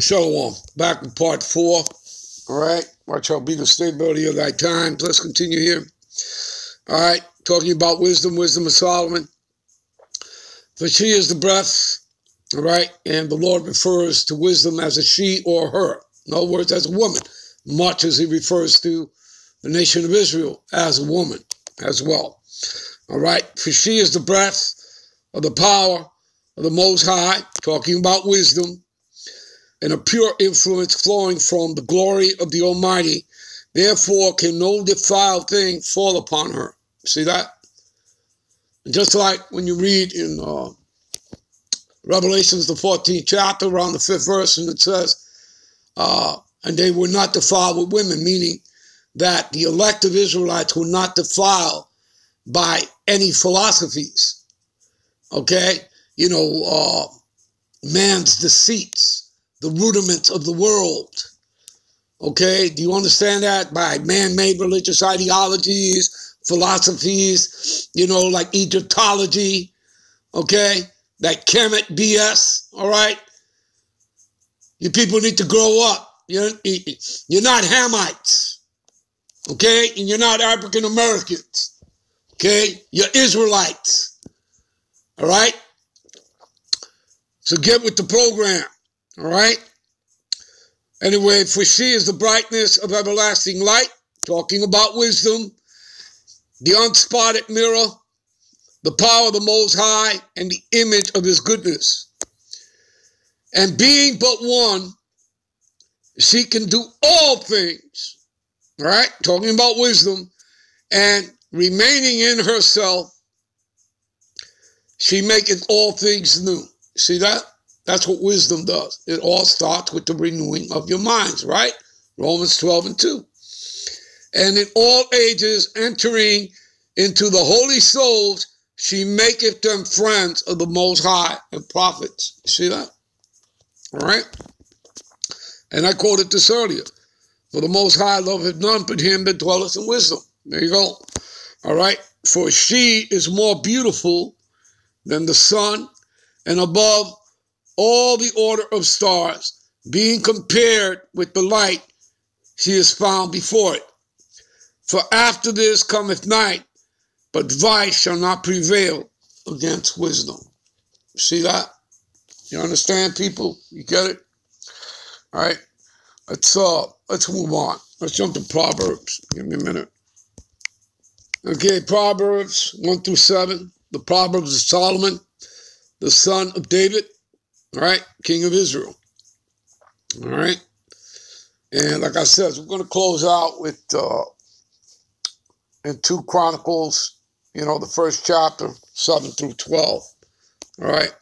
Shalom. Back in part four. All right. Watch shall be the stability of thy time. Let's continue here. All right. Talking about wisdom, wisdom of Solomon. For she is the breath. All right. And the Lord refers to wisdom as a she or her. In other words, as a woman, much as he refers to the nation of Israel as a woman as well. All right. For she is the breath of the power of the Most High, talking about wisdom and a pure influence flowing from the glory of the Almighty. Therefore, can no defiled thing fall upon her. See that? Just like when you read in uh, Revelations, the 14th chapter, around the fifth verse, and it says, uh, and they were not defiled with women, meaning that the elect of Israelites were not defiled by any philosophies. Okay? You know, uh, man's deceits the rudiments of the world. Okay, do you understand that? By man made religious ideologies, philosophies, you know, like Egyptology, okay, that Kemet BS, all right? You people need to grow up. You're, you're not Hamites, okay? And you're not African Americans, okay? You're Israelites, all right? So get with the program. All right? Anyway, for she is the brightness of everlasting light, talking about wisdom, the unspotted mirror, the power of the Most High, and the image of his goodness. And being but one, she can do all things. All right? Talking about wisdom and remaining in herself, she maketh all things new. See that? That's what wisdom does. It all starts with the renewing of your minds, right? Romans 12 and 2. And in all ages, entering into the holy souls, she maketh them friends of the Most High and prophets. You see that? All right? And I quoted this earlier. For the Most High loveth none but him that dwelleth in wisdom. There you go. All right? For she is more beautiful than the sun, and above all the order of stars, being compared with the light she is found before it. For after this cometh night, but vice shall not prevail against wisdom. See that? You understand, people? You get it? All right. Let's uh let's move on. Let's jump to Proverbs. Give me a minute. Okay, Proverbs 1 through 7. The Proverbs of Solomon, the son of David, all right, King of Israel. All right. And like I said, we're going to close out with uh, in 2 Chronicles, you know, the first chapter, 7 through 12. All right.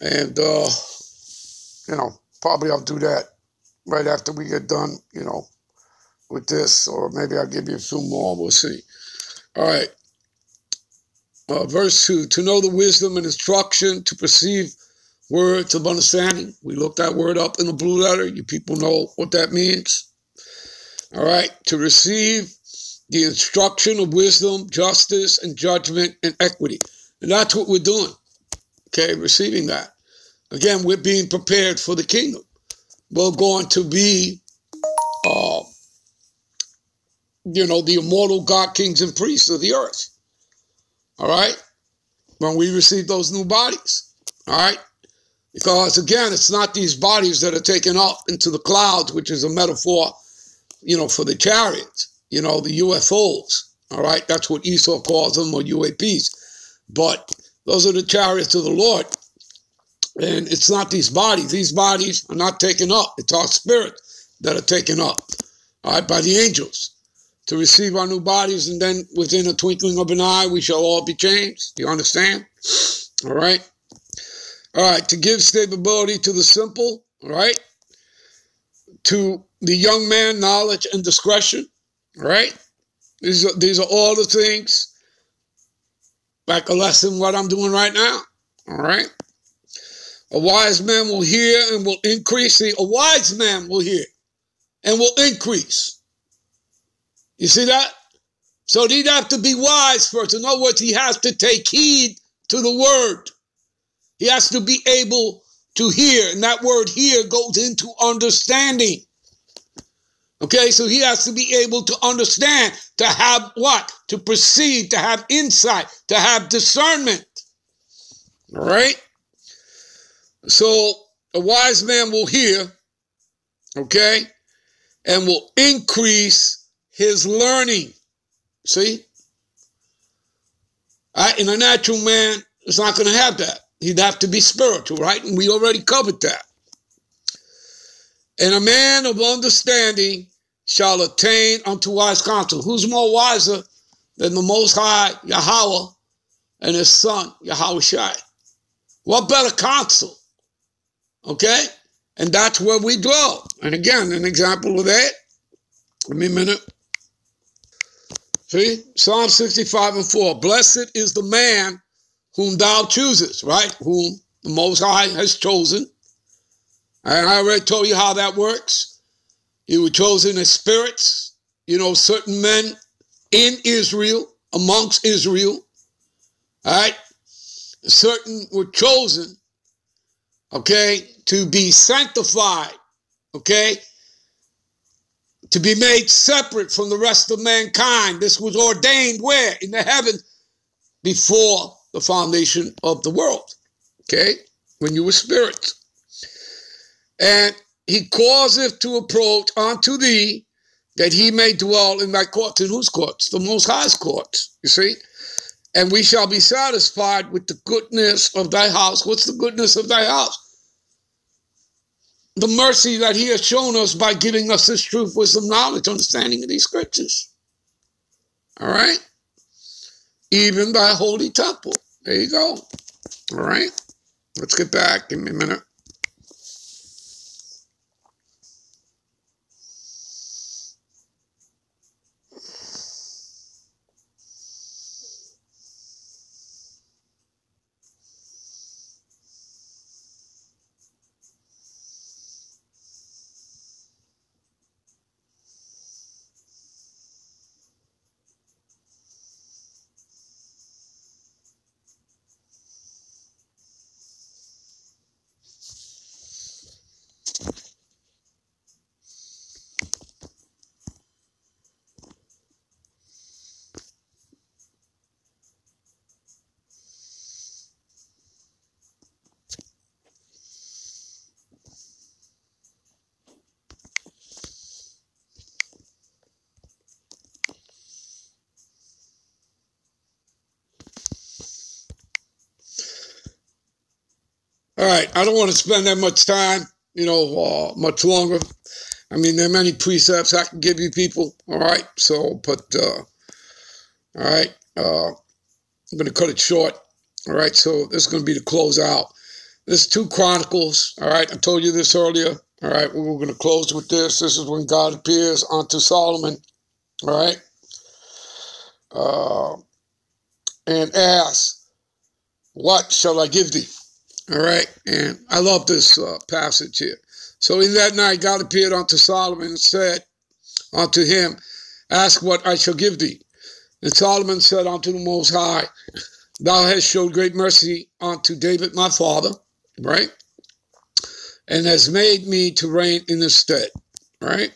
And, uh, you know, probably I'll do that right after we get done, you know, with this, or maybe I'll give you a few more. We'll see. All right. Uh, verse 2 To know the wisdom and instruction, to perceive words of understanding. We looked that word up in the blue letter. You people know what that means. All right. To receive the instruction of wisdom, justice, and judgment and equity. And that's what we're doing. Okay. Receiving that. Again, we're being prepared for the kingdom. We're going to be, uh, you know, the immortal God, kings, and priests of the earth. All right. When we receive those new bodies. All right. Because again, it's not these bodies that are taken up into the clouds, which is a metaphor, you know, for the chariots, you know, the UFOs. All right, that's what Esau calls them, or UAPs. But those are the chariots of the Lord. And it's not these bodies. These bodies are not taken up. It's our spirit that are taken up, all right, by the angels to receive our new bodies. And then within a twinkling of an eye, we shall all be changed. You understand? All right. All right, to give stability to the simple, right? To the young man, knowledge and discretion, right? These are, these are all the things, like a lesson what I'm doing right now, all right? A wise man will hear and will increase. See, a wise man will hear and will increase. You see that? So he'd have to be wise first. In other words, he has to take heed to the word. He has to be able to hear. And that word hear goes into understanding. Okay, so he has to be able to understand, to have what? To perceive, to have insight, to have discernment. All right? So a wise man will hear, okay, and will increase his learning. See? I, in a natural man, is not going to have that. He'd have to be spiritual, right? And we already covered that. And a man of understanding shall attain unto wise counsel. Who's more wiser than the Most High Yahweh and his son, Yahweh Shai? What better counsel? Okay? And that's where we dwell. And again, an example of that. Give me a minute. See? Psalm 65 and 4. Blessed is the man whom thou choosest, right? Whom the Most High has chosen. And I already told you how that works. You were chosen as spirits, you know, certain men in Israel, amongst Israel. All right? Certain were chosen, okay, to be sanctified, okay, to be made separate from the rest of mankind. This was ordained where? In the heaven before the foundation of the world, okay, when you were spirits. And he causeth to approach unto thee that he may dwell in thy courts. In whose courts? The Most High's courts, you see? And we shall be satisfied with the goodness of thy house. What's the goodness of thy house? The mercy that he has shown us by giving us this truth, wisdom, knowledge, understanding of these scriptures. All right? Even thy holy temple. There you go. All right? Let's get back. Give me a minute. All right, I don't want to spend that much time, you know, uh, much longer. I mean, there are many precepts I can give you people. All right, so, but, uh, all right, uh, I'm going to cut it short. All right, so this is going to be the closeout. This two Chronicles. All right, I told you this earlier. All right, we we're going to close with this. This is when God appears unto Solomon. All right, uh, and asks, "What shall I give thee?" All right. And I love this uh, passage here. So in that night, God appeared unto Solomon and said unto him, Ask what I shall give thee. And Solomon said unto the Most High, Thou hast showed great mercy unto David my father, right? And has made me to reign in his stead, right?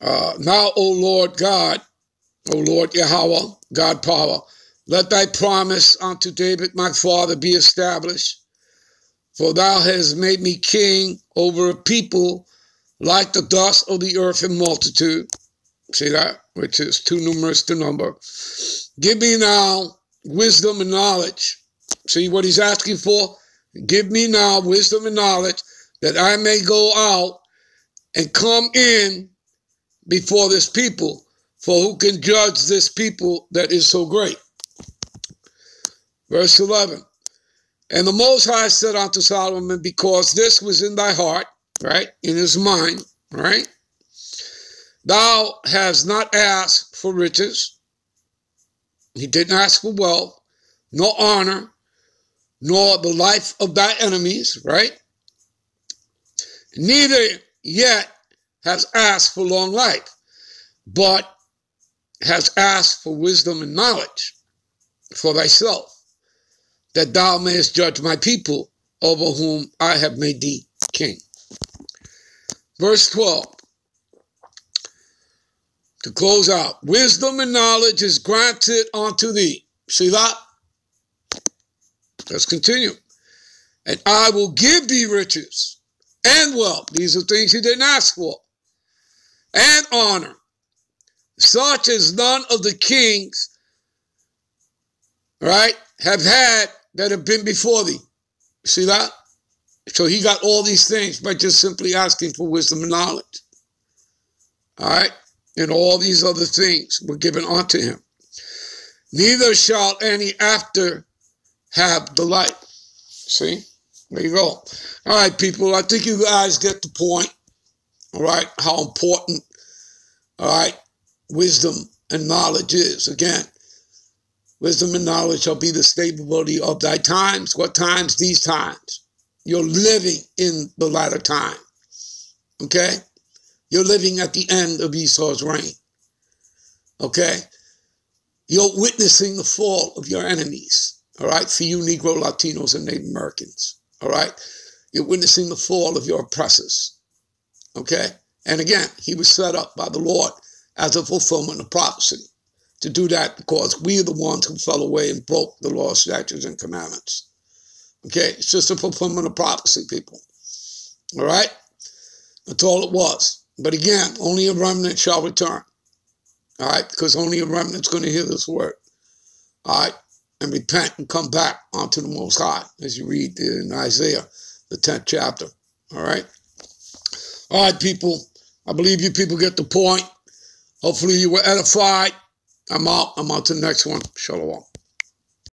Uh, now, O Lord God, O Lord Yahweh, God power, let thy promise unto David my father be established. For thou hast made me king over a people like the dust of the earth in multitude. See that? Which is too numerous to number. Give me now wisdom and knowledge. See what he's asking for? Give me now wisdom and knowledge that I may go out and come in before this people. For who can judge this people that is so great? Verse 11. And the Most High said unto Solomon, Because this was in thy heart, right, in his mind, right, thou hast not asked for riches. He didn't ask for wealth, nor honor, nor the life of thy enemies, right? Neither yet has asked for long life, but has asked for wisdom and knowledge for thyself that thou mayest judge my people over whom I have made thee king. Verse 12. To close out, wisdom and knowledge is granted unto thee. See that? Let's continue. And I will give thee riches and wealth. These are things he didn't ask for. And honor, such as none of the kings, right, have had that have been before thee. See that? So he got all these things by just simply asking for wisdom and knowledge. All right? And all these other things were given unto him. Neither shall any after have the light. See? There you go. All right, people. I think you guys get the point. All right, how important, all right, wisdom and knowledge is. Again, wisdom and knowledge shall be the stability of thy times. What times? These times. You're living in the latter time. Okay? You're living at the end of Esau's reign. Okay? You're witnessing the fall of your enemies. All right? For you Negro, Latinos, and Native Americans. All right? You're witnessing the fall of your oppressors. Okay? And again, he was set up by the Lord as a fulfillment of prophecy to do that because we are the ones who fell away and broke the law, statutes, and commandments. Okay? It's just a fulfillment of prophecy, people. All right? That's all it was. But again, only a remnant shall return. All right? Because only a remnant's going to hear this word. All right? and repent and come back unto the Most High, as you read in Isaiah, the 10th chapter. All right? All right, people. I believe you people get the point. Hopefully you were edified. I'm out. I'm out to the next one. Shalom.